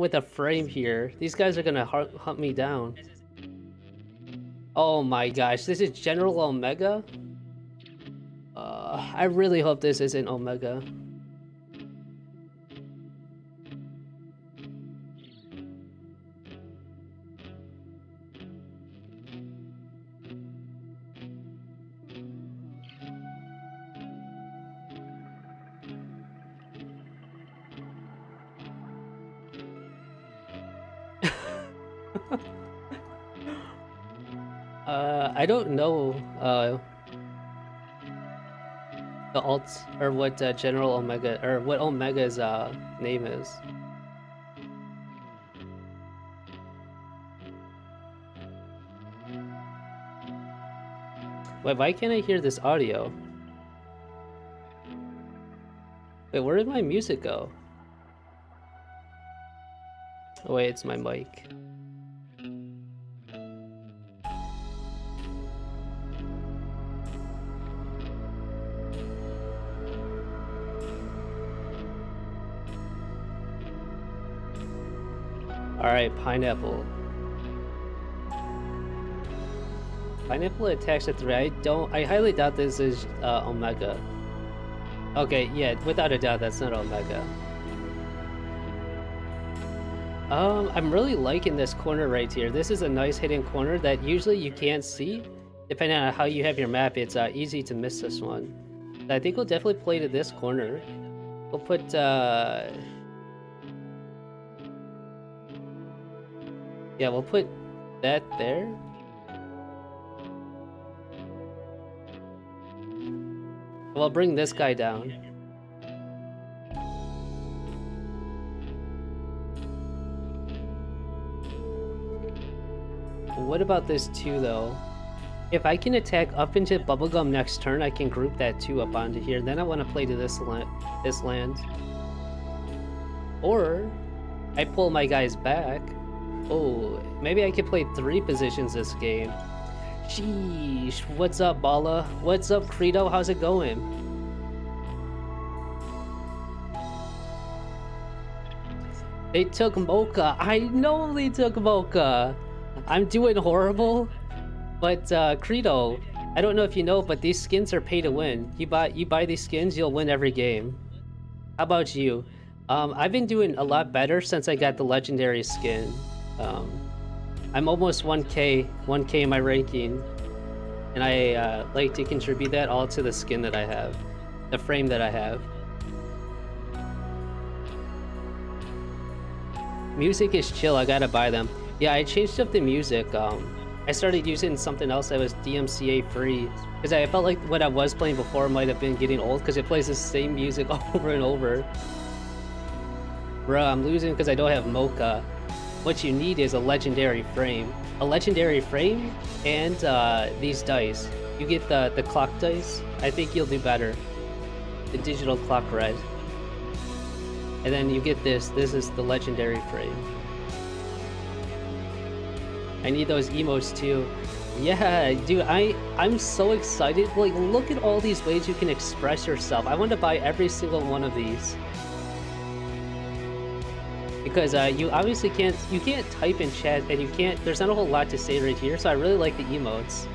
with a frame here. These guys are gonna hunt me down. Oh my gosh, this is General Omega? Uh, I really hope this isn't Omega. I don't know uh, the alt or what uh, General Omega or what Omega's uh, name is. Wait, why can't I hear this audio? Wait, where did my music go? Oh wait, it's my mic. Pineapple. Pineapple attacks at 3. I don't... I highly doubt this is uh, Omega. Okay, yeah, without a doubt, that's not Omega. Um, I'm really liking this corner right here. This is a nice hidden corner that usually you can't see. Depending on how you have your map, it's uh, easy to miss this one. I think we'll definitely play to this corner. We'll put, uh... Yeah, we'll put that there. We'll bring this guy down. What about this too, though? If I can attack up into Bubblegum next turn, I can group that two up onto here. Then I want to play to this, la this land. Or, I pull my guys back. Oh, maybe I could play three positions this game. Sheesh, what's up, Bala? What's up, Credo? How's it going? They took Mocha. I know they took Mocha. I'm doing horrible. But uh, Credo, I don't know if you know, but these skins are pay to win. You buy you buy these skins, you'll win every game. How about you? Um, I've been doing a lot better since I got the legendary skin. Um, I'm almost 1k, 1k in my ranking, and I uh, like to contribute that all to the skin that I have, the frame that I have. Music is chill, I gotta buy them. Yeah, I changed up the music. Um, I started using something else that was DMCA free because I felt like what I was playing before might have been getting old because it plays the same music over and over. Bro, I'm losing because I don't have Mocha what you need is a legendary frame. A legendary frame and uh, these dice. You get the, the clock dice, I think you'll do better. The digital clock red. And then you get this, this is the legendary frame. I need those emotes too. Yeah, dude, I, I'm so excited. Like, look at all these ways you can express yourself. I want to buy every single one of these because uh, you obviously can't you can't type in chat and you can't there's not a whole lot to say right here so I really like the emotes.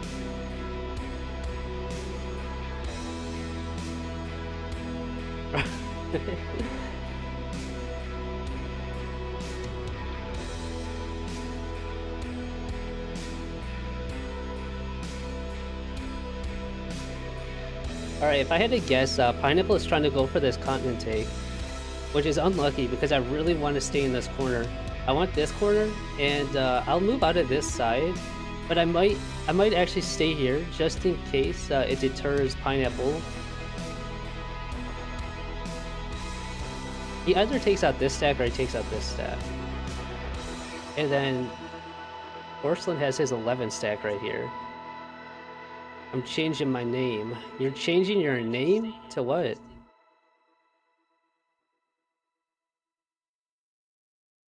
Alright, if I had to guess, uh, Pineapple is trying to go for this continent take which is unlucky because I really want to stay in this corner. I want this corner, and uh, I'll move out of this side, but I might I might actually stay here just in case uh, it deters Pineapple. He either takes out this stack or he takes out this stack. And then Porcelain has his 11 stack right here. I'm changing my name. You're changing your name to what?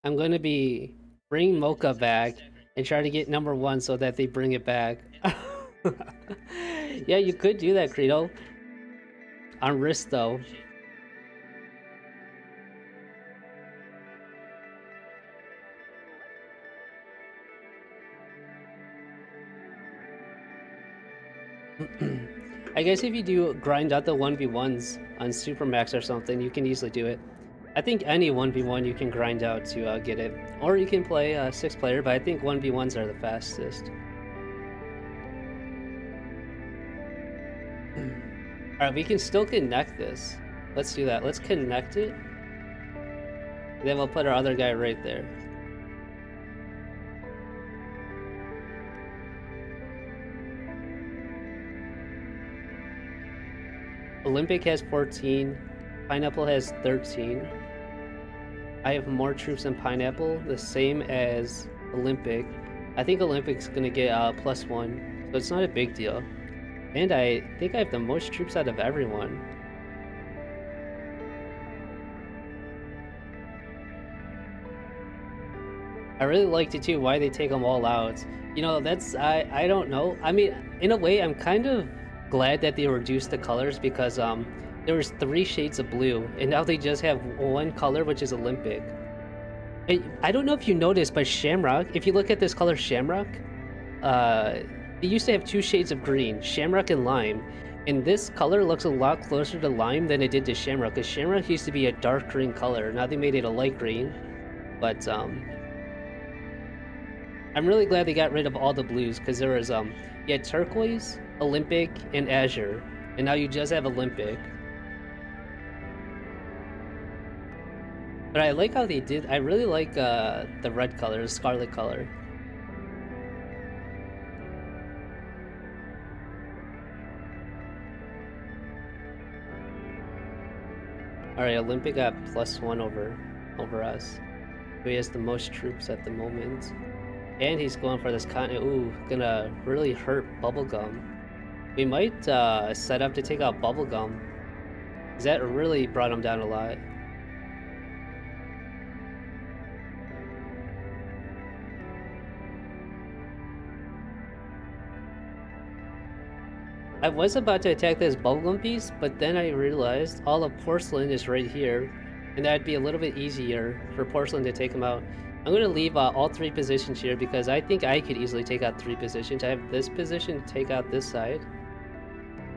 I'm going to be bring Mocha back and try to get number one so that they bring it back. yeah, you could do that, Credo. On risk though. I guess if you do grind out the 1v1s on Supermax or something, you can easily do it. I think any 1v1 you can grind out to uh, get it. Or you can play uh, 6 player, but I think 1v1s are the fastest. Alright, we can still connect this. Let's do that. Let's connect it. Then we'll put our other guy right there. Olympic has 14. Pineapple has 13. I have more troops than Pineapple, the same as Olympic. I think Olympic's gonna get uh, plus one, so it's not a big deal. And I think I have the most troops out of everyone. I really liked it too, why they take them all out. You know, that's, I, I don't know. I mean, in a way, I'm kind of glad that they reduced the colors because um, there was three shades of blue, and now they just have one color, which is Olympic. I don't know if you noticed, but Shamrock, if you look at this color Shamrock, uh, used to have two shades of green, Shamrock and Lime, and this color looks a lot closer to Lime than it did to Shamrock, because Shamrock used to be a dark green color, now they made it a light green, but um, I'm really glad they got rid of all the blues, because there was, um, you had Turquoise, Olympic, and Azure, and now you just have Olympic. But I like how they did, I really like uh, the red color, the scarlet color. Alright, Olympic got plus one over over us. he has the most troops at the moment. And he's going for this continent. Ooh, gonna really hurt Bubblegum. We might uh, set up to take out Bubblegum. That really brought him down a lot. I was about to attack this bubblegum piece, but then I realized all of porcelain is right here, and that'd be a little bit easier for porcelain to take him out. I'm going to leave uh, all three positions here because I think I could easily take out three positions. I have this position to take out this side.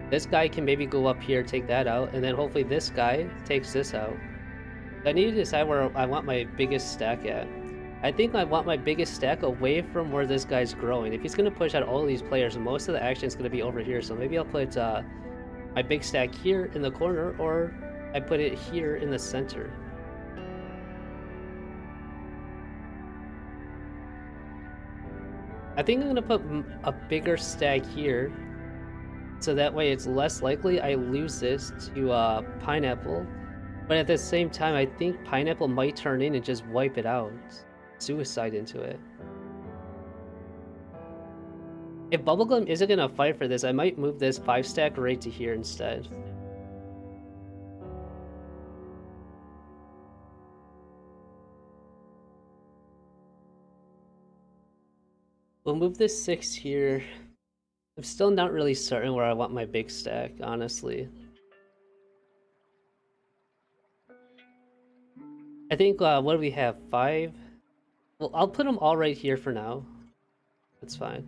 This guy can maybe go up here, take that out, and then hopefully this guy takes this out. I need to decide where I want my biggest stack at. I think I want my biggest stack away from where this guy's growing. If he's going to push out all these players, most of the action is going to be over here. So maybe I'll put uh, my big stack here in the corner, or I put it here in the center. I think I'm going to put a bigger stack here. So that way it's less likely I lose this to uh, Pineapple. But at the same time, I think Pineapple might turn in and just wipe it out suicide into it. If Bubblegum isn't gonna fight for this, I might move this 5 stack right to here instead. We'll move this 6 here. I'm still not really certain where I want my big stack, honestly. I think, uh, what do we have? 5? Well, I'll put them all right here for now. That's fine.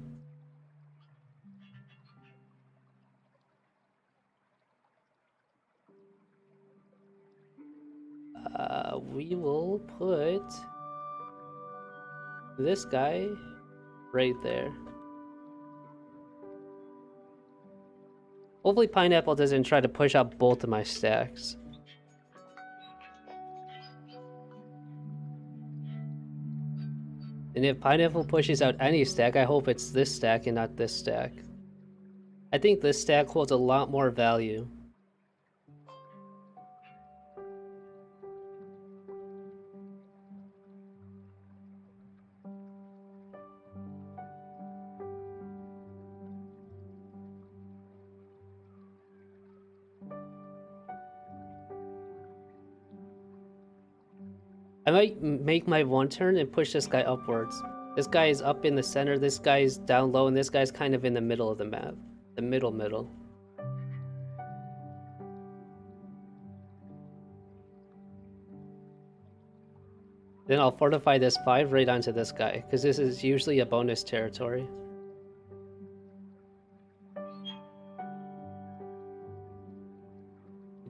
Uh, we will put this guy right there. Hopefully Pineapple doesn't try to push out both of my stacks. And if Pineapple pushes out any stack, I hope it's this stack and not this stack. I think this stack holds a lot more value. make my one turn and push this guy upwards. This guy is up in the center, this guy is down low, and this guy's kind of in the middle of the map. The middle middle. Then I'll fortify this 5 right onto this guy, because this is usually a bonus territory. I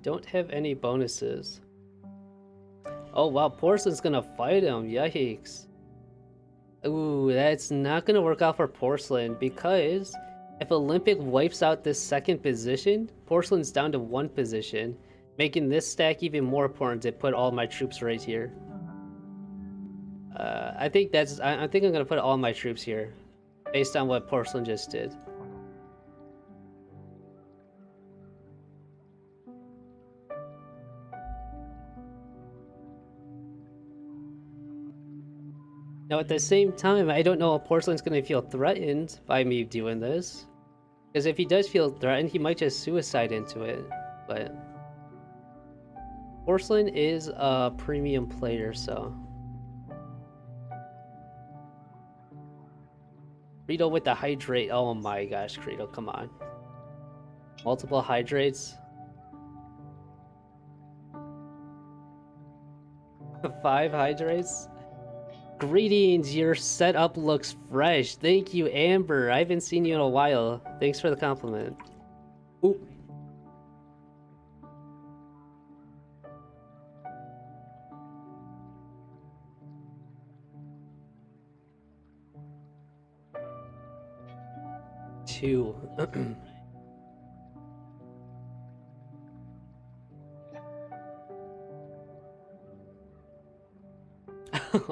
don't have any bonuses. Oh wow, Porcelain's gonna fight him. Yikes. Ooh, that's not gonna work out for Porcelain because if Olympic wipes out this second position, Porcelain's down to one position, making this stack even more important to put all my troops right here. Uh, I think that's. I, I think I'm gonna put all my troops here, based on what Porcelain just did. Now, at the same time, I don't know if Porcelain's going to feel threatened by me doing this. Because if he does feel threatened, he might just suicide into it. But... Porcelain is a premium player, so... Credo with the hydrate. Oh my gosh, Credo, come on. Multiple hydrates. Five hydrates? Greetings, your setup looks fresh. Thank you, Amber. I haven't seen you in a while. Thanks for the compliment. Ooh. Two.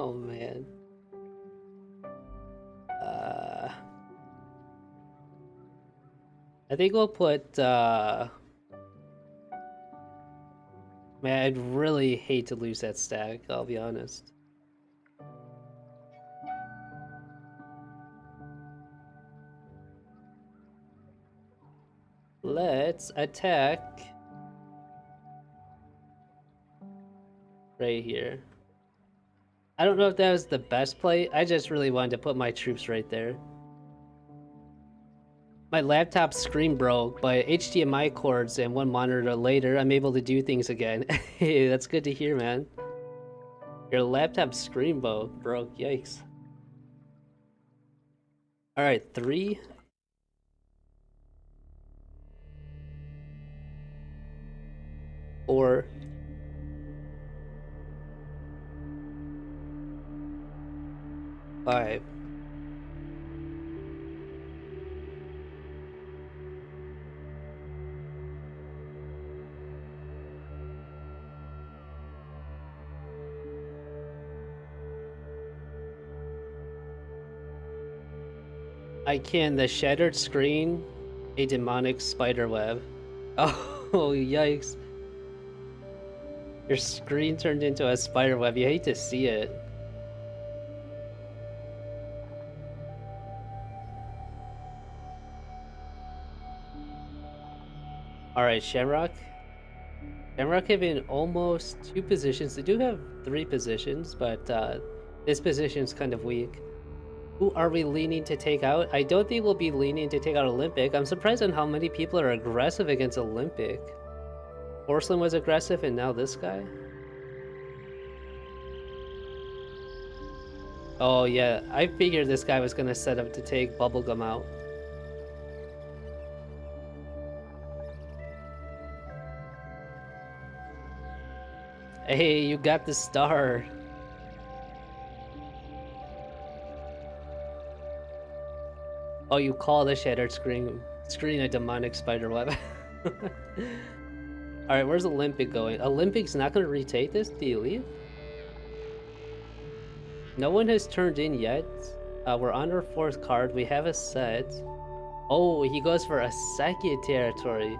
oh man. Uh, I think we'll put. Uh, man, I'd really hate to lose that stack. I'll be honest. Let's attack right here. I don't know if that was the best play. I just really wanted to put my troops right there. My laptop screen broke, but HDMI cords and one monitor later, I'm able to do things again. hey, that's good to hear, man. Your laptop screen broke, broke. Yikes. Alright, three. Four. Five. I can the shattered screen, a demonic spider web. Oh, yikes. Your screen turned into a spider web. You hate to see it. Alright, Shamrock. Shamrock have been almost two positions. They do have three positions, but uh, this is kind of weak. Who are we leaning to take out? I don't think we'll be leaning to take out Olympic. I'm surprised on how many people are aggressive against Olympic. Porcelain was aggressive and now this guy? Oh yeah, I figured this guy was gonna set up to take Bubblegum out. Hey, you got the star. Oh, you call the shattered screen screen a demonic spider web. Alright, where's Olympic going? Olympic's not gonna retake this? Do you leave? No one has turned in yet. Uh, we're on our fourth card. We have a set. Oh, he goes for a second territory.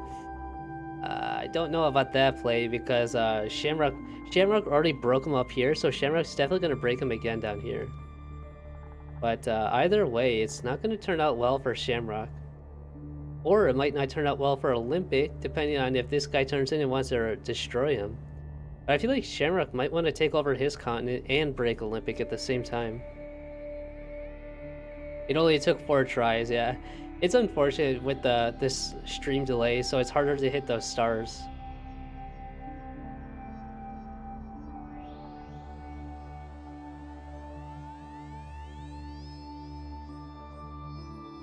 Don't know about that play because uh, Shamrock Shamrock already broke him up here, so Shamrock's definitely to break him again down here. But uh, either way, it's not to turn out well for Shamrock. Or it might not turn out well for Olympic, depending on if this guy turns in and wants to destroy him. But I feel like Shamrock might want to take over his continent and break Olympic at the same time. It only took four tries, yeah. It's unfortunate with the this stream delay, so it's harder to hit those stars.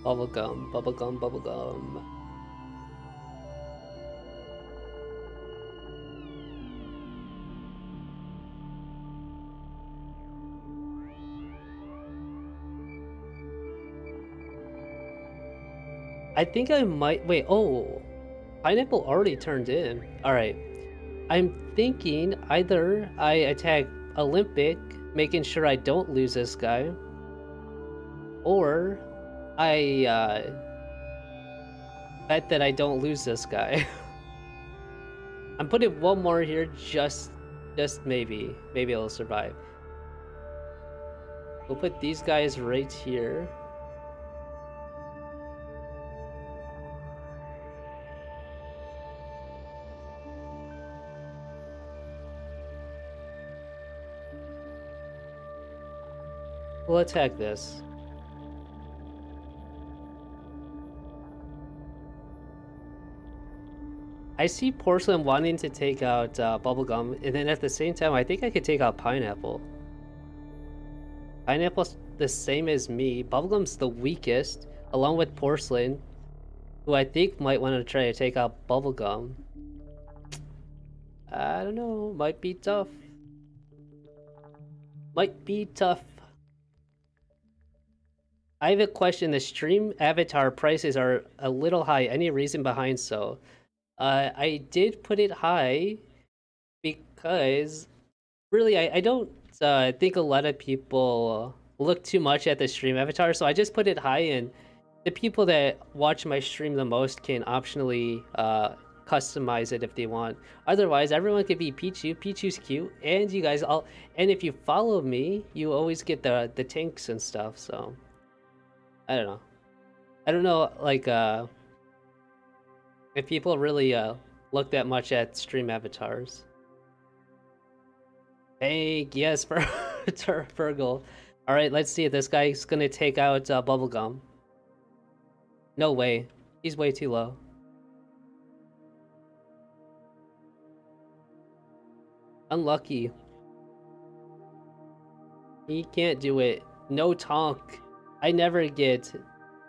Bubblegum, bubblegum, bubblegum. I think I might wait. Oh, pineapple already turned in. All right. I'm thinking either I attack Olympic, making sure I don't lose this guy, or I uh, bet that I don't lose this guy. I'm putting one more here, just, just maybe, maybe it'll survive. We'll put these guys right here. We'll attack this. I see Porcelain wanting to take out uh, Bubblegum, and then at the same time, I think I could take out Pineapple. Pineapple's the same as me. Bubblegum's the weakest, along with Porcelain, who I think might want to try to take out Bubblegum. I don't know, might be tough. Might be tough. I have a question. The stream avatar prices are a little high. Any reason behind so? Uh, I did put it high because really I, I don't uh, think a lot of people look too much at the stream avatar, so I just put it high and the people that watch my stream the most can optionally uh, customize it if they want. Otherwise, everyone could be Pichu. Pichu's cute, and you guys all. And if you follow me, you always get the the tanks and stuff. So, I don't know. I don't know, like uh, if people really uh, look that much at stream avatars. Thank yes for Fergal. Alright, let's see if this guy's gonna take out uh, Bubblegum. No way. He's way too low. Unlucky. He can't do it. No Tonk. I never get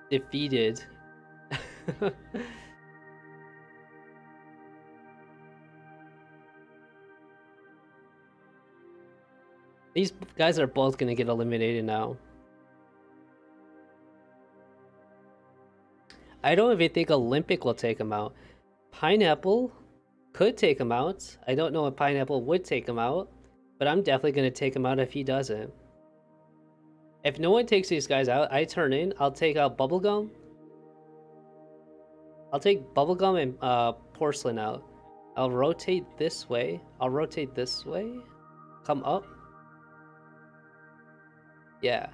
defeated. These guys are both gonna get eliminated now. I don't even think Olympic will take him out. Pineapple could take him out. I don't know if Pineapple would take him out, but I'm definitely gonna take him out if he doesn't. If no one takes these guys out, I turn in. I'll take out Bubblegum. I'll take Bubblegum and uh, Porcelain out. I'll rotate this way. I'll rotate this way. Come up. Yeah.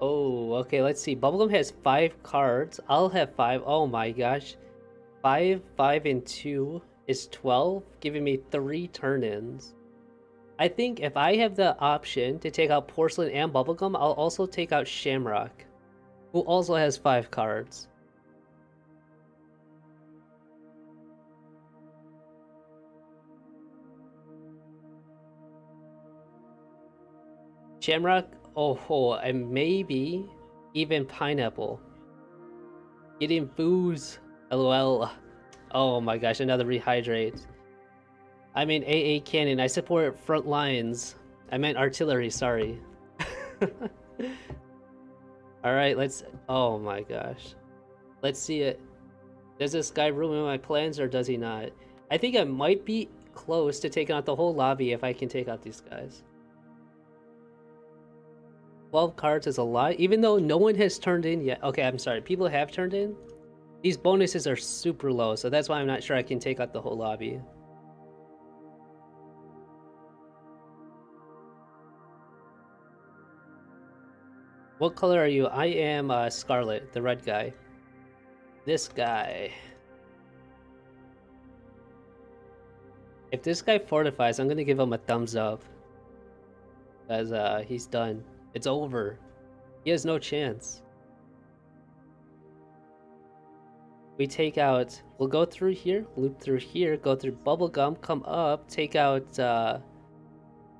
Oh, okay, let's see. Bubblegum has five cards. I'll have five. Oh my gosh. Five, five, and two is 12, giving me three turn-ins. I think if I have the option to take out Porcelain and Bubblegum, I'll also take out Shamrock, who also has five cards. Shamrock, oh, oh, and maybe even pineapple. Getting booze, lol. Oh my gosh, another rehydrate. I mean AA cannon, I support front lines. I meant artillery, sorry. Alright, let's... Oh my gosh. Let's see it. Does this guy ruin my plans or does he not? I think I might be close to taking out the whole lobby if I can take out these guys. 12 cards is a lot, even though no one has turned in yet. Okay, I'm sorry. People have turned in. These bonuses are super low, so that's why I'm not sure I can take out the whole lobby. What color are you? I am uh, Scarlet, the red guy. This guy. If this guy fortifies, I'm gonna give him a thumbs up. Because uh, he's done. It's over. He has no chance. We take out, we'll go through here, loop through here, go through bubblegum, come up, take out, uh,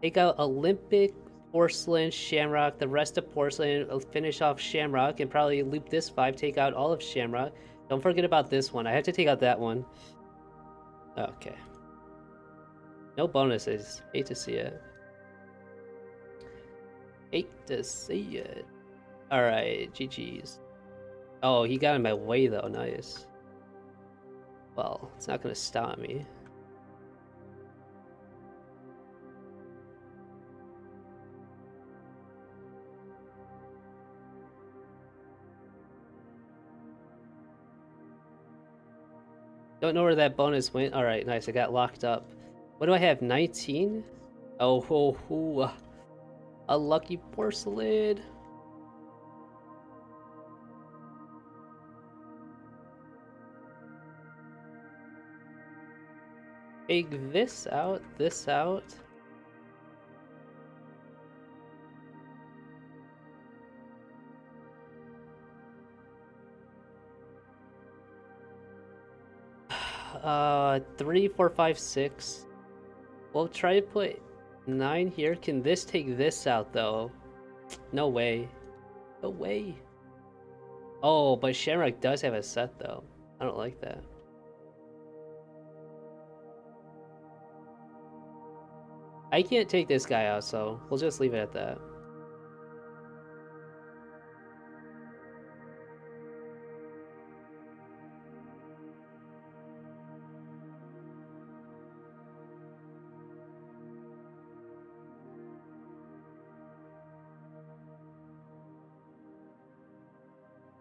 take out Olympic, Porcelain, Shamrock, the rest of Porcelain, uh, finish off Shamrock, and probably loop this five, take out all of Shamrock. Don't forget about this one. I have to take out that one. Okay. No bonuses. Hate to see it. Hate to see it. Alright, GG's. Oh, he got in my way though, nice. Well, it's not gonna stop me. Don't know where that bonus went. Alright, nice. I got locked up. What do I have? 19? Oh, ho, ho. Uh, a lucky porcelain. Take this out, this out. Uh, three, four, five, six. We'll try to put nine here. Can this take this out, though? No way. No way. Oh, but Shamrock does have a set, though. I don't like that. I can't take this guy out, so we'll just leave it at that.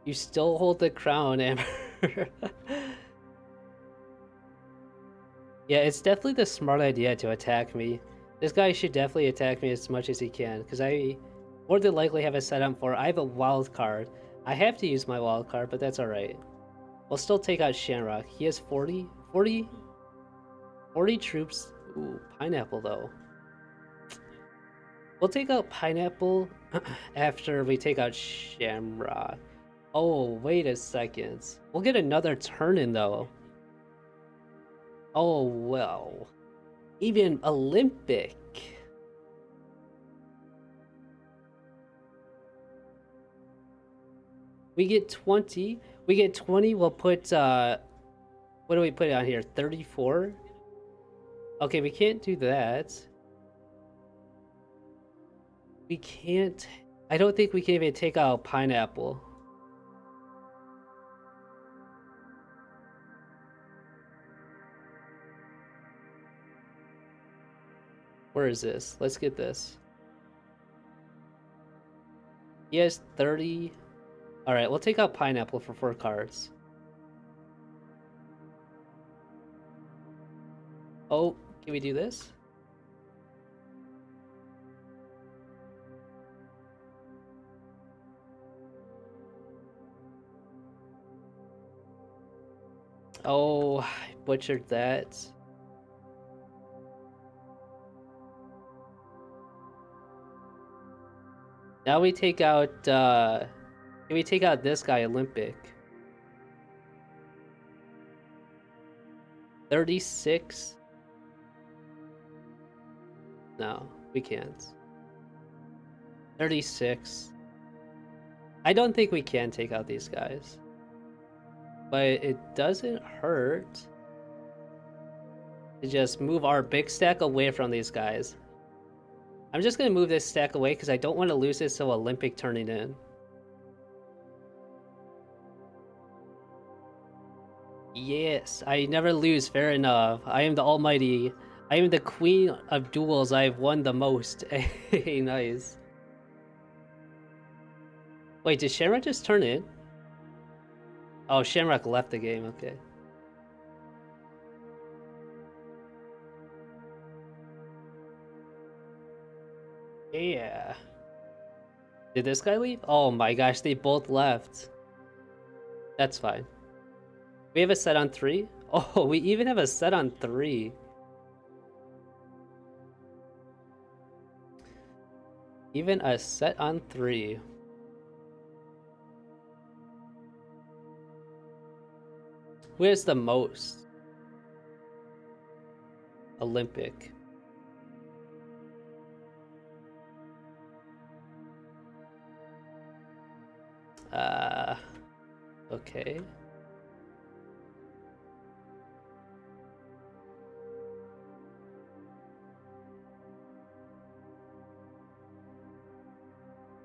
You still hold the crown, Amber. yeah, it's definitely the smart idea to attack me. This guy should definitely attack me as much as he can, because I more than likely have a setup for I have a wild card. I have to use my wild card, but that's alright. We'll still take out Shamrock. He has 40, 40, 40 troops. Ooh, Pineapple though. We'll take out Pineapple after we take out Shamrock. Oh, wait a second. We'll get another turn in though. Oh, well. Even Olympic. We get 20. We get 20. We'll put, uh, what do we put on here? 34? Okay, we can't do that. We can't. I don't think we can even take out pineapple. Where is this? Let's get this. He has 30. Alright, we'll take out Pineapple for four cards. Oh, can we do this? Oh, I butchered that. Now we take out, uh, can we take out this guy, Olympic? 36? No, we can't. 36. I don't think we can take out these guys. But it doesn't hurt to just move our big stack away from these guys. I'm just going to move this stack away because I don't want to lose this so Olympic turning in. Yes, I never lose, fair enough. I am the almighty. I am the queen of duels. I've won the most. Hey, nice. Wait, did Shamrock just turn in? Oh, Shamrock left the game, okay. Yeah. Did this guy leave? Oh my gosh, they both left. That's fine. We have a set on three? Oh, we even have a set on three. Even a set on three. Where's the most? Olympic. Uh, okay.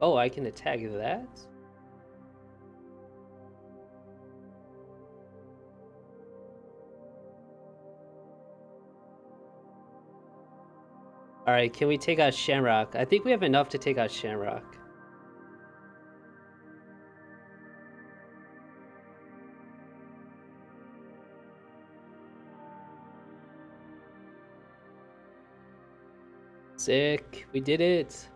Oh, I can attack that? Alright, can we take out Shamrock? I think we have enough to take out Shamrock. Sick. We did it.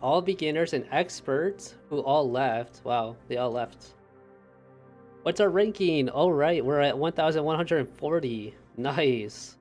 All beginners and experts who all left. Wow, they all left. What's our ranking? All right, we're at 1,140. Nice.